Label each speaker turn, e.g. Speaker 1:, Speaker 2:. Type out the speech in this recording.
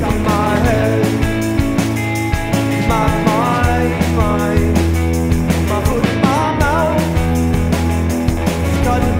Speaker 1: my mind, my foot, my mouth, cutting